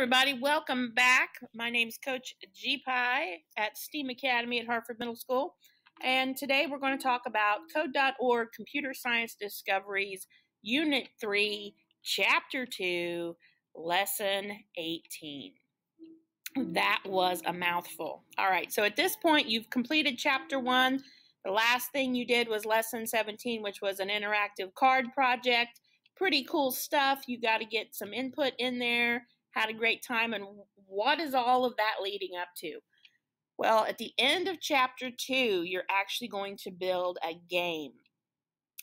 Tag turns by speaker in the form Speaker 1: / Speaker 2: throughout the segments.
Speaker 1: everybody. Welcome back. My name is Coach G Pie at STEAM Academy at Hartford Middle School. And today we're going to talk about Code.org Computer Science Discoveries, Unit 3, Chapter 2, Lesson 18. That was a mouthful. All right, so at this point, you've completed Chapter 1. The last thing you did was Lesson 17, which was an interactive card project. Pretty cool stuff. You got to get some input in there had a great time, and what is all of that leading up to? Well, at the end of chapter two, you're actually going to build a game.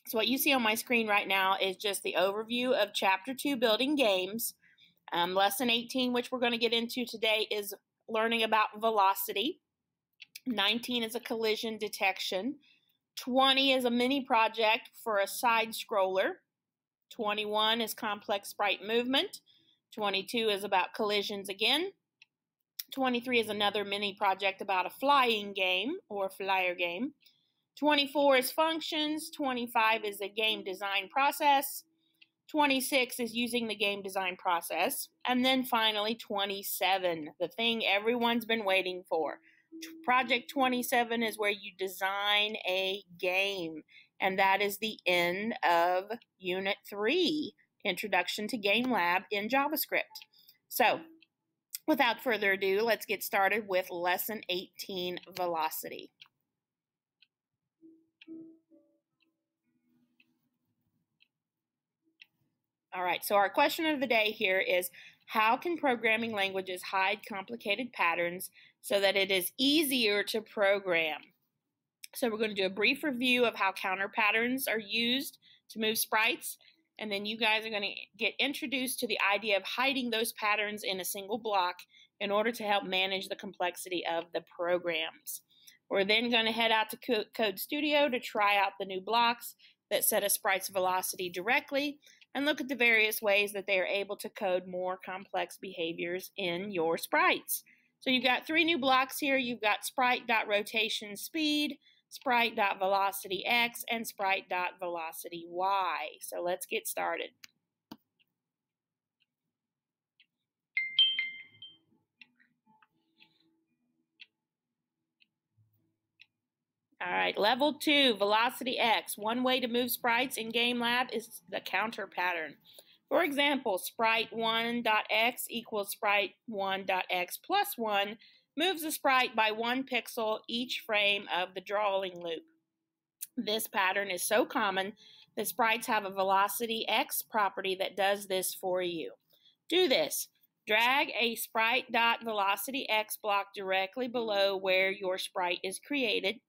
Speaker 1: So, what you see on my screen right now is just the overview of chapter two, building games. Um, lesson 18, which we're going to get into today, is learning about velocity. 19 is a collision detection. 20 is a mini project for a side scroller. 21 is complex sprite movement. 22 is about collisions again. 23 is another mini project about a flying game or flyer game. 24 is functions. 25 is a game design process. 26 is using the game design process. And then finally, 27, the thing everyone's been waiting for. Project 27 is where you design a game, and that is the end of Unit 3. Introduction to Game Lab in JavaScript. So, without further ado, let's get started with Lesson 18, Velocity. All right, so our question of the day here is, how can programming languages hide complicated patterns so that it is easier to program? So we're going to do a brief review of how counter patterns are used to move sprites and then you guys are going to get introduced to the idea of hiding those patterns in a single block in order to help manage the complexity of the programs. We're then going to head out to Code Studio to try out the new blocks that set a sprite's velocity directly and look at the various ways that they are able to code more complex behaviors in your sprites. So you've got three new blocks here. You've got sprite.rotation speed, sprite.velocity_x, and sprite.velocity_y. So let's get started. All right, level two, velocity X. One way to move sprites in Game Lab is the counter pattern. For example, sprite1.x equals sprite1.x plus 1 moves the sprite by one pixel each frame of the drawing loop. This pattern is so common that sprites have a velocity x property that does this for you. Do this. Drag a sprite.velocityx block directly below where your sprite is created.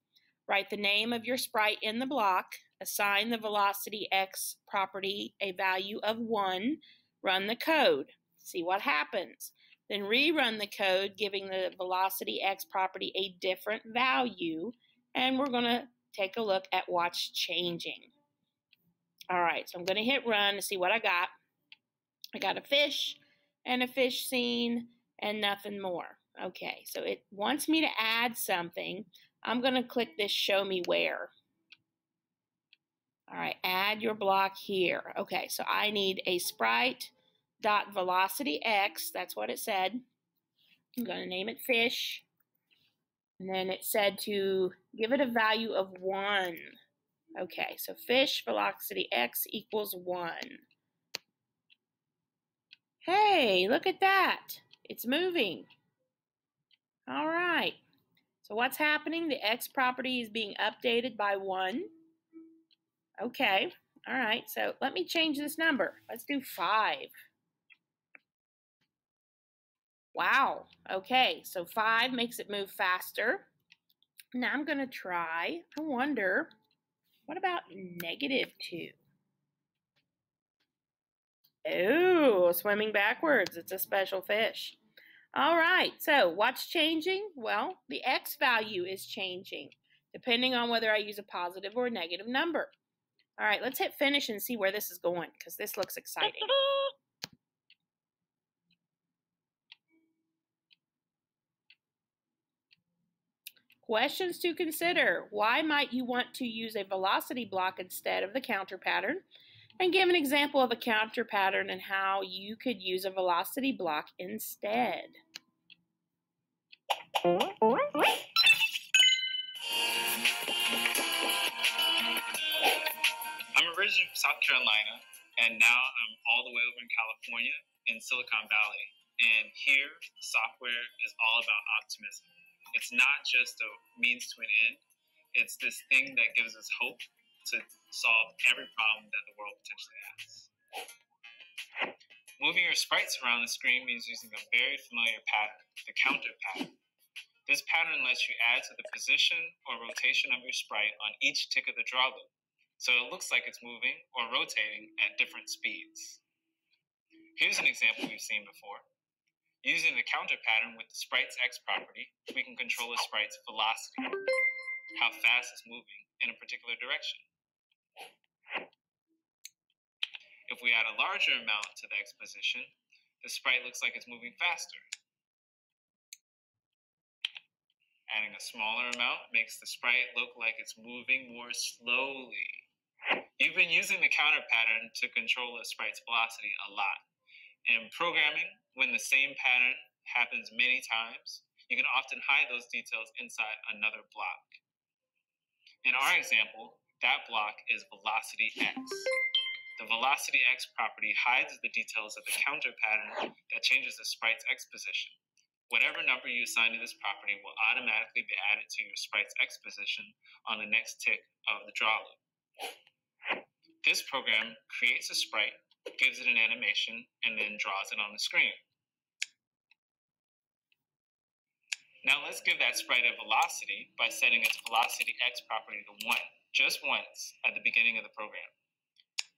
Speaker 1: Write the name of your sprite in the block. Assign the velocity x property a value of 1. Run the code. See what happens. Then rerun the code, giving the velocity x property a different value. And we're going to take a look at what's changing. All right, so I'm going to hit run to see what I got. I got a fish and a fish scene and nothing more. Okay, so it wants me to add something. I'm going to click this show me where. All right, add your block here. Okay, so I need a sprite dot velocity x, that's what it said. I'm going to name it fish. And then it said to give it a value of 1. Okay, so fish velocity x equals 1. Hey, look at that. It's moving. All right. So what's happening? The x property is being updated by 1. Okay. All right. So let me change this number. Let's do 5. Wow. Okay, so 5 makes it move faster. Now I'm going to try, I wonder, what about negative 2? Oh, swimming backwards. It's a special fish. All right, so what's changing? Well, the x value is changing, depending on whether I use a positive or a negative number. All right, let's hit finish and see where this is going, because this looks exciting. Questions to consider. Why might you want to use a velocity block instead of the counter pattern? and give an example of a counter pattern and how you could use a velocity block instead.
Speaker 2: I'm originally from South Carolina, and now I'm all the way over in California in Silicon Valley. And here, software is all about optimism. It's not just a means to an end, it's this thing that gives us hope to solve every problem that the world potentially has. Moving your sprites around the screen means using a very familiar pattern, the counter pattern. This pattern lets you add to the position or rotation of your sprite on each tick of the draw loop, so it looks like it's moving or rotating at different speeds. Here's an example we've seen before. Using the counter pattern with the sprite's x property, we can control a sprite's velocity, how fast it's moving in a particular direction. If we add a larger amount to the x position, the sprite looks like it's moving faster. Adding a smaller amount makes the sprite look like it's moving more slowly. You've been using the counter pattern to control a sprite's velocity a lot. In programming, when the same pattern happens many times, you can often hide those details inside another block. In our example, that block is velocity x. The velocity x property hides the details of the counter pattern that changes the sprite's x position. Whatever number you assign to this property will automatically be added to your sprite's x position on the next tick of the draw loop. This program creates a sprite, gives it an animation, and then draws it on the screen. Now let's give that sprite a velocity by setting its velocity x property to 1, just once, at the beginning of the program.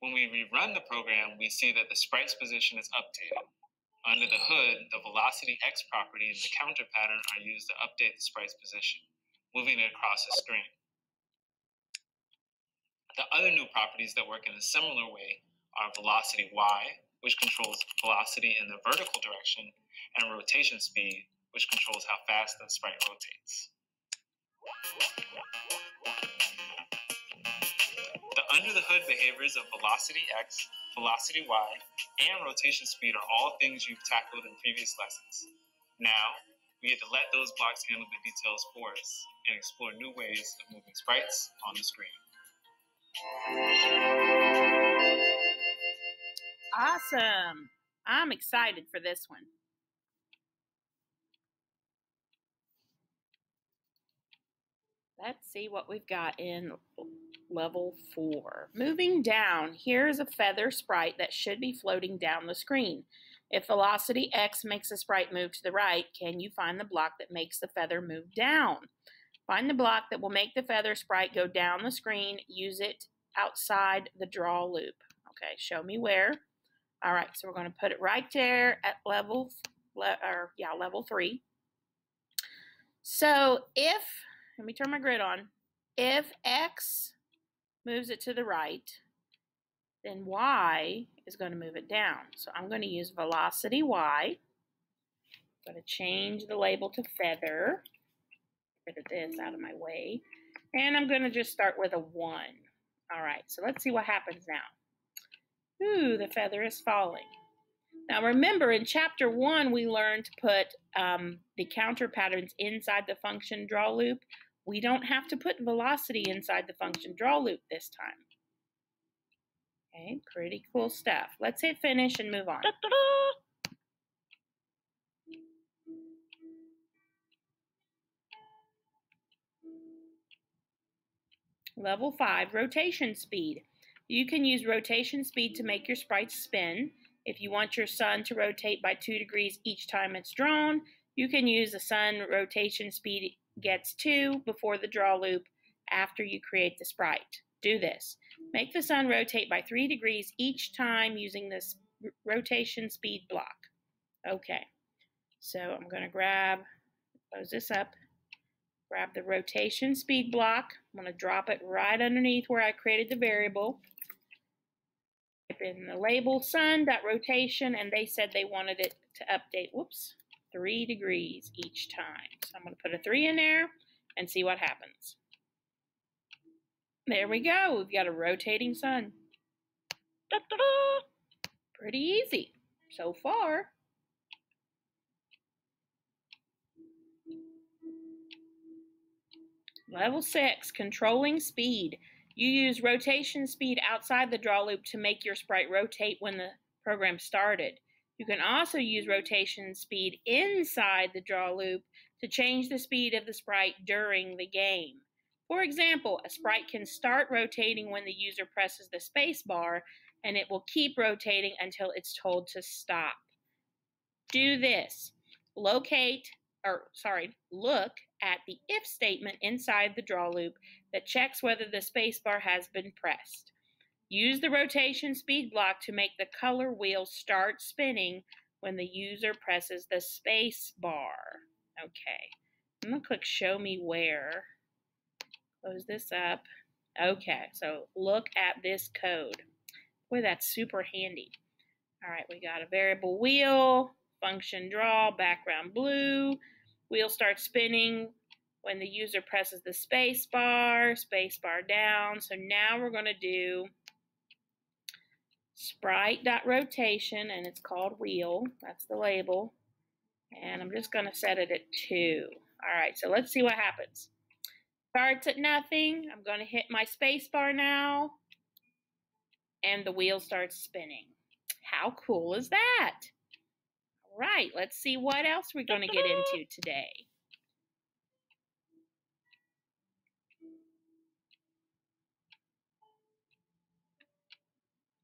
Speaker 2: When we rerun the program, we see that the sprite's position is updated. Under the hood, the velocity x property and the counter pattern are used to update the sprite's position, moving it across the screen. The other new properties that work in a similar way are velocity y, which controls velocity in the vertical direction, and rotation speed, which controls how fast the sprite rotates. The under the hood behaviors of velocity x, velocity y, and rotation speed are all things you've tackled in previous lessons. Now, we get to let those blocks handle the details for us and explore new ways of moving sprites on the screen.
Speaker 1: Awesome. I'm excited for this one. Let's see what we've got in level four. Moving down, here's a feather sprite that should be floating down the screen. If velocity x makes a sprite move to the right, can you find the block that makes the feather move down? Find the block that will make the feather sprite go down the screen. Use it outside the draw loop. Okay, show me where. All right, so we're going to put it right there at level, or yeah, level three. So if let me turn my grid on. If x moves it to the right, then y is going to move it down. So I'm going to use velocity y. I'm going to change the label to feather. Get this out of my way. And I'm going to just start with a 1. All right, so let's see what happens now. Ooh, the feather is falling. Now remember, in chapter 1, we learned to put um, the counter patterns inside the function draw loop. We don't have to put velocity inside the function draw loop this time. Okay, pretty cool stuff. Let's hit finish and move on. Da, da, da. Level 5, rotation speed. You can use rotation speed to make your sprites spin. If you want your sun to rotate by 2 degrees each time it's drawn, you can use the sun rotation speed gets 2 before the draw loop after you create the sprite. Do this. Make the sun rotate by 3 degrees each time using this rotation speed block. Okay, so I'm going to grab, close this up, grab the rotation speed block. I'm going to drop it right underneath where I created the variable. Type in the label sun.rotation, and they said they wanted it to update, whoops, three degrees each time. So I'm going to put a three in there and see what happens. There we go. We've got a rotating sun. Da-da-da. Pretty easy so far. Level 6, controlling speed. You use rotation speed outside the draw loop to make your sprite rotate when the program started. You can also use rotation speed inside the draw loop to change the speed of the sprite during the game. For example, a sprite can start rotating when the user presses the space bar and it will keep rotating until it's told to stop. Do this. Locate, or sorry, look at the if statement inside the draw loop that checks whether the spacebar has been pressed. Use the rotation speed block to make the color wheel start spinning when the user presses the space bar. Okay, I'm going to click show me where. Close this up. Okay, so look at this code. Boy, that's super handy. All right, we got a variable wheel, function draw, background blue, Wheel starts spinning when the user presses the space bar, space bar down. So now we're going to do sprite.rotation, and it's called wheel. That's the label. And I'm just going to set it at 2. All right, so let's see what happens. Starts at nothing. I'm going to hit my space bar now. And the wheel starts spinning. How cool is that? Right, let's see what else we're going to get uh-huh. into today.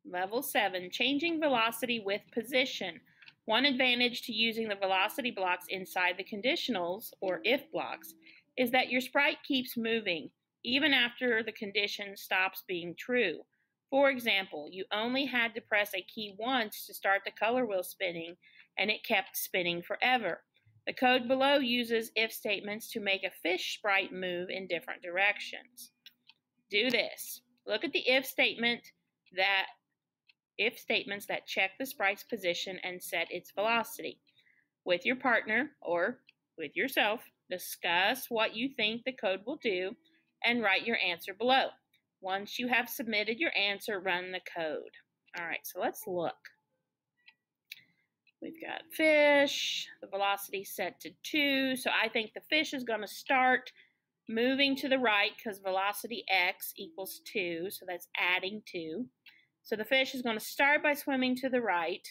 Speaker 1: Level 7, changing velocity with position. One advantage to using the velocity blocks inside the conditionals, or if blocks, is that your sprite keeps moving, even after the condition stops being true. For example, you only had to press a key once to start the color wheel spinning, and it kept spinning forever. The code below uses if statements to make a fish sprite move in different directions. Do this. Look at the if statement that if statements that check the sprite's position and set its velocity. With your partner or with yourself, discuss what you think the code will do and write your answer below. Once you have submitted your answer, run the code. All right, so let's look. We've got fish, the velocity set to 2. So I think the fish is going to start moving to the right because velocity x equals 2. So that's adding 2. So the fish is going to start by swimming to the right.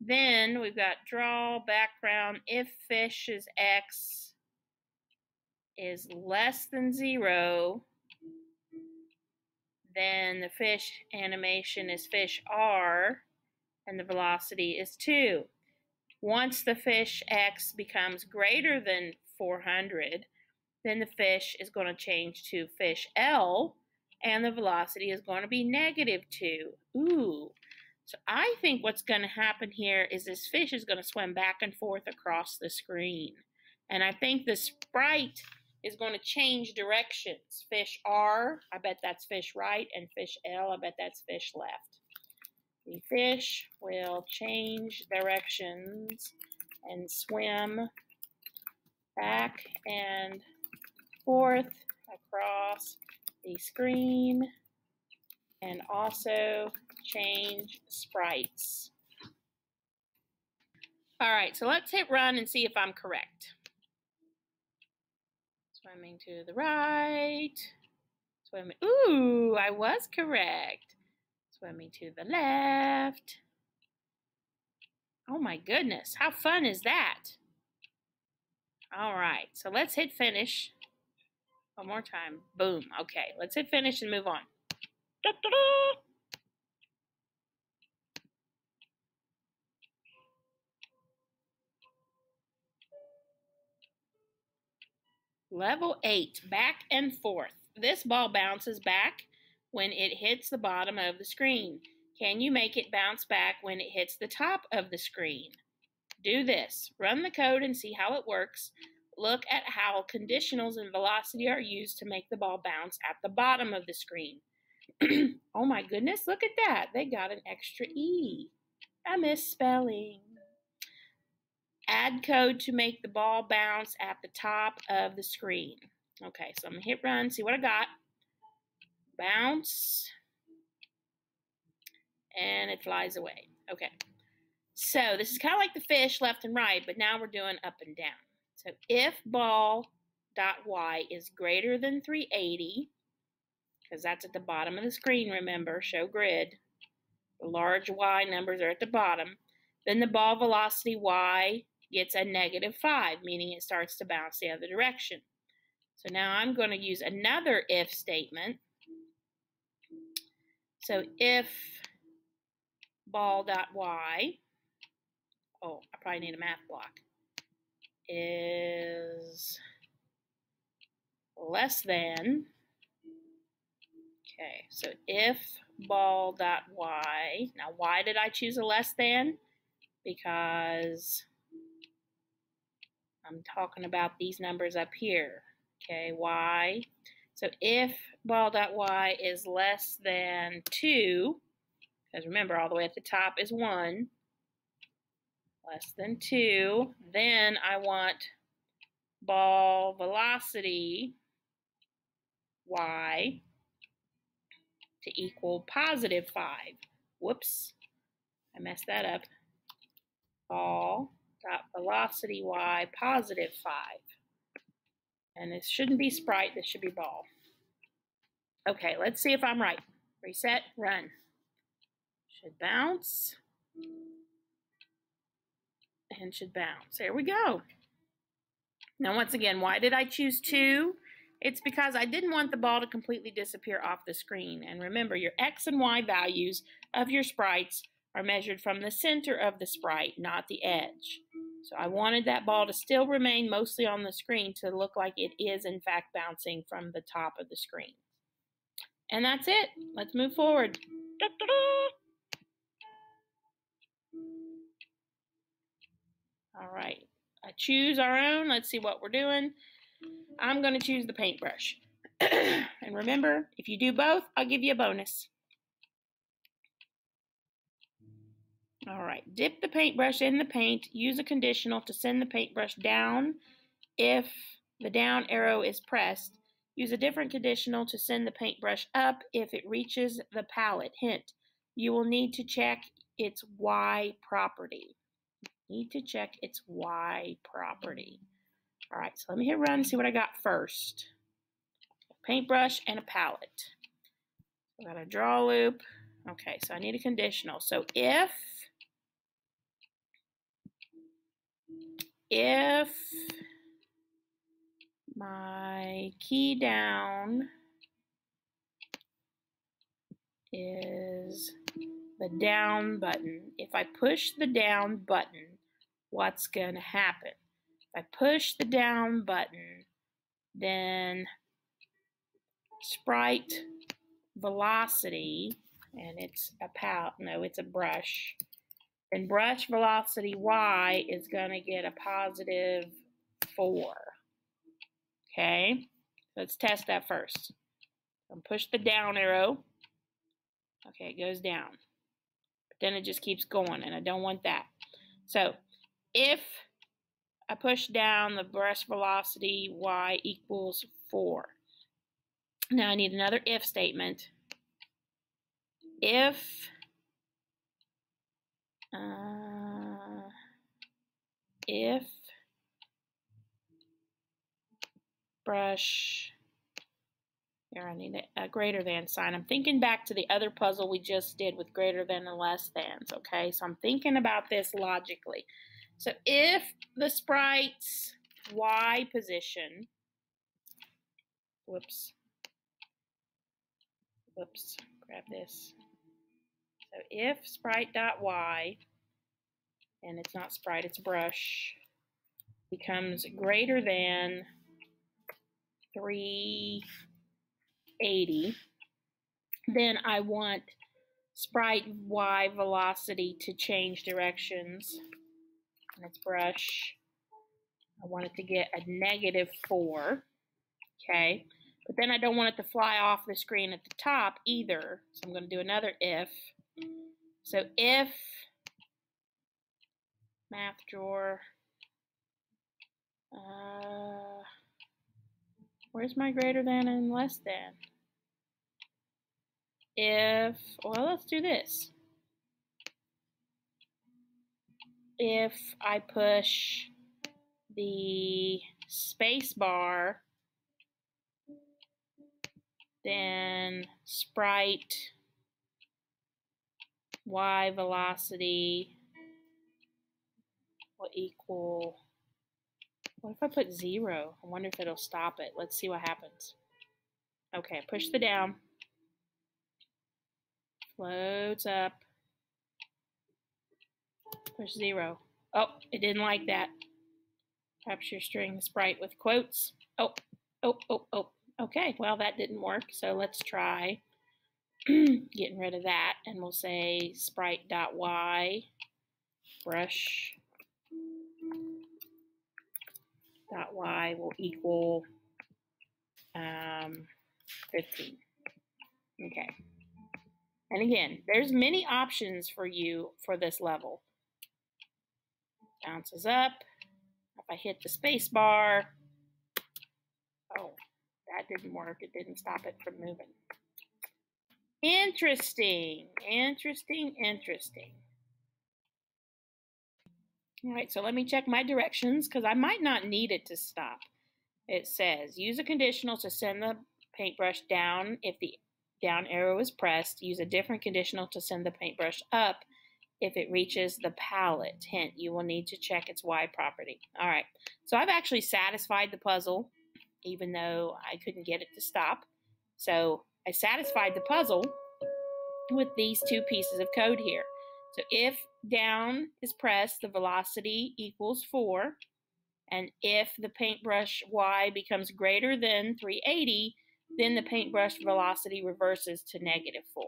Speaker 1: Then we've got draw background if fish is x is less than 0 then the fish animation is fish r and the velocity is 2. Once the fish x becomes greater than 400, then the fish is going to change to fish L, and the velocity is going to be negative 2. Ooh. So I think what's going to happen here is this fish is going to swim back and forth across the screen. And I think the sprite is going to change directions. Fish R, I bet that's fish right, and fish L, I bet that's fish left. The fish will change directions and swim back and forth across the screen and also change sprites. All right, so let's hit run and see if I'm correct. Swimming to the right. Swimming. Ooh, I was correct. Swimming to the left. Oh my goodness, how fun is that? All right, so let's hit finish. One more time. Boom. Okay, let's hit finish and move on. Da -da -da! Level 8, back and forth. This ball bounces back when it hits the bottom of the screen? Can you make it bounce back when it hits the top of the screen? Do this. Run the code and see how it works. Look at how conditionals and velocity are used to make the ball bounce at the bottom of the screen. oh my goodness, look at that. They got an extra E. A misspelling. Add code to make the ball bounce at the top of the screen. Okay, so I'm going to hit run, see what I got bounce. and it flies away. Okay. So this is kind of like the fish left and right, but now we're doing up and down. So if ball dot y is greater than 380, because that's at the bottom of the screen, remember, show grid. The large y numbers are at the bottom. Then the ball velocity y gets a negative 5, meaning it starts to bounce the other direction. So now I'm going to use another if statement. So if ball dot y, oh, I probably need a math block, is less than, okay, so if ball dot y, now why did I choose a less than? Because I'm talking about these numbers up here, okay, y. So if ball dot y is less than 2, because remember all the way at the top is 1, less than 2, then I want ball velocity y to equal positive 5. Whoops, I messed that up. Ball dot velocity y positive 5. And this shouldn't be sprite, this should be ball. Okay, let's see if I'm right. Reset, run. Should bounce. And should bounce. There we go. Now, once again, why did I choose 2? It's because I didn't want the ball to completely disappear off the screen. And remember, your X and Y values of your sprites are measured from the center of the sprite, not the edge. So I wanted that ball to still remain mostly on the screen to look like it is in fact bouncing from the top of the screen. And that's it. Let's move forward. Da -da -da. All right. I choose our own. Let's see what we're doing. I'm going to choose the paintbrush. and remember, if you do both, I'll give you a bonus. All right, dip the paintbrush in the paint. Use a conditional to send the paintbrush down if the down arrow is pressed. Use a different conditional to send the paintbrush up if it reaches the palette. Hint, you will need to check its Y property. Need to check its Y property. All right, so let me hit run and see what I got first. Paintbrush and a palette. I got a draw loop. Okay, so I need a conditional. So if if my key down is the down button, if I push the down button, what's going to happen? If I push the down button, then sprite velocity, and it's a pal, no, it's a brush, and brush velocity y is going to get a positive 4. Okay, let's test that first. So push the down arrow. Okay, it goes down. But then it just keeps going, and I don't want that. So if I push down the brush velocity y equals 4. Now I need another if statement. If uh, if brush here I need a greater than sign. I'm thinking back to the other puzzle we just did with greater than and less thans, okay? So I'm thinking about this logically. So if the sprite's Y position, whoops, whoops, grab this. So if sprite.y, and it's not sprite, it's brush, becomes greater than 380, then I want sprite y velocity to change directions its brush. I want it to get a negative 4, okay? But then I don't want it to fly off the screen at the top either, so I'm going to do another if. So if math drawer, uh, Where's my greater than and less than? If, well, let's do this. If I push the space bar, then sprite y velocity will equal what if I put zero? I wonder if it'll stop it. Let's see what happens. Okay, push the down. Floats up. Push zero. Oh, it didn't like that. Capture string sprite with quotes. Oh, oh, oh, oh. Okay, well, that didn't work, so let's try getting rid of that, and we'll say sprite.y brush dot y will equal um, 15. Okay. And again, there's many options for you for this level. Bounces up. If I hit the space bar, oh, that didn't work. It didn't stop it from moving. Interesting, interesting, interesting. All right, so let me check my directions because I might not need it to stop. It says use a conditional to send the paintbrush down if the down arrow is pressed. Use a different conditional to send the paintbrush up if it reaches the palette. Hint, you will need to check its Y property. All right, so I've actually satisfied the puzzle even though I couldn't get it to stop. So I satisfied the puzzle with these two pieces of code here. So if down is pressed, the velocity equals 4. And if the paintbrush Y becomes greater than 380, then the paintbrush velocity reverses to negative 4.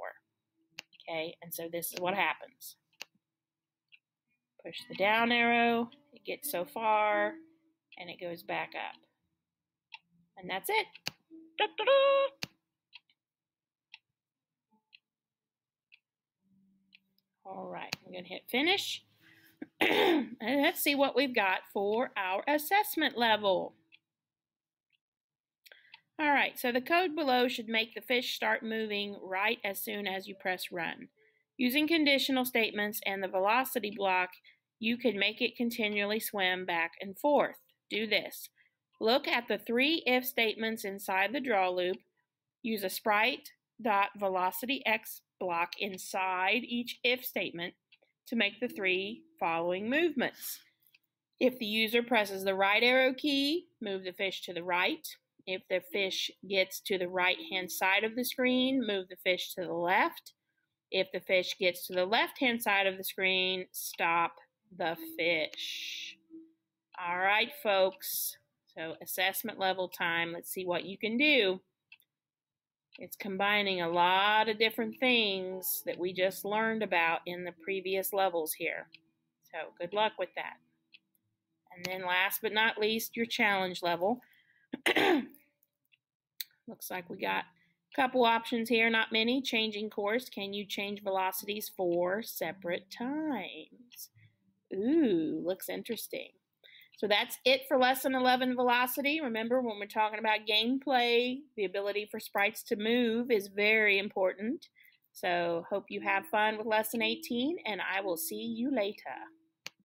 Speaker 1: Okay, and so this is what happens. Push the down arrow, it gets so far, and it goes back up. And that's it. Da -da -da! All right, I'm going to hit finish. and let's see what we've got for our assessment level. All right, so the code below should make the fish start moving right as soon as you press run. Using conditional statements and the velocity block, you can make it continually swim back and forth. Do this. Look at the three if statements inside the draw loop. Use a sprite dot velocity x block inside each if statement to make the three following movements. If the user presses the right arrow key, move the fish to the right. If the fish gets to the right hand side of the screen, move the fish to the left. If the fish gets to the left hand side of the screen, stop the fish. All right, folks. So assessment level time. Let's see what you can do. It's combining a lot of different things that we just learned about in the previous levels here. So good luck with that. And then last but not least, your challenge level. Looks like we got a couple options here, not many. Changing course. Can you change velocities four separate times? Ooh, looks interesting. So that's it for lesson 11 velocity. Remember, when we're talking about gameplay, the ability for sprites to move is very important. So hope you have fun with lesson 18, and I will see you later.